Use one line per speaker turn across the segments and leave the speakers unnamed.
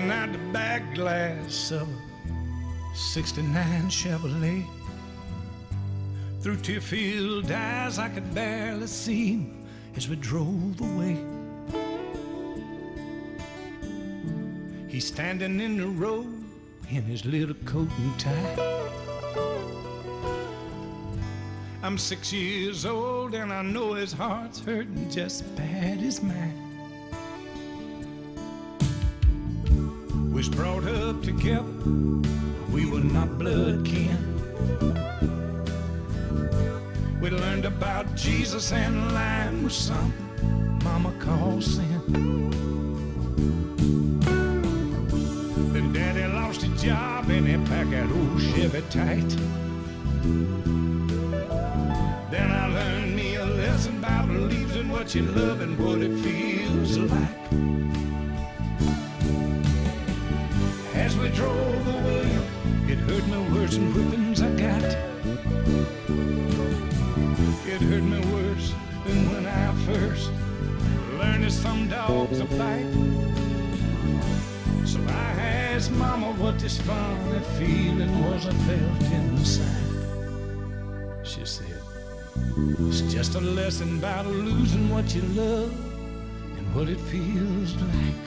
looking out the back glass of a 69 Chevrolet. Through tear-filled eyes, I could barely see him as we drove away. He's standing in the road in his little coat and tie. I'm six years old and I know his heart's hurting just as bad as mine. Was brought up together, we were not blood kin. We learned about Jesus and lying was something Mama called sin. Then Daddy lost his job and he packed that old Chevy tight. Then I learned me a lesson about losing what you love and what it feels like. We drove away, it hurt me worse than whippings I got. It hurt me worse than when I first learned that some dogs bite. So I asked Mama what this funny feeling was I felt inside. She said, it's just a lesson about losing what you love and what it feels like.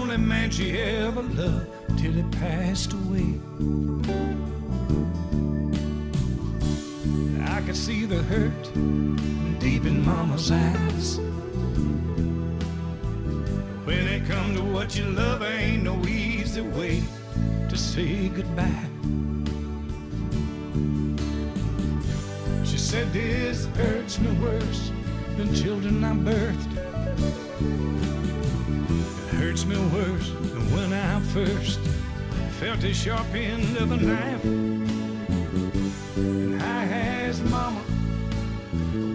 only man she ever loved till he passed away. I could see the hurt deep in Mama's eyes. When it comes to what you love, ain't no easy way to say goodbye. She said, This hurts me worse than children I birthed. It hurts me worse than when I first felt the sharp end of a knife. And I asked Mama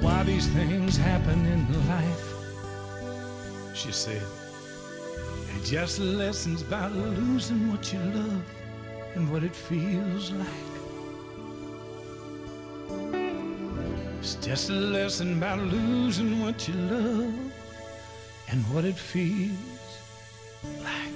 why these things happen in life. She said, They're just lessons about losing what you love and what it feels like. It's just a lesson about losing what you love and what it feels black.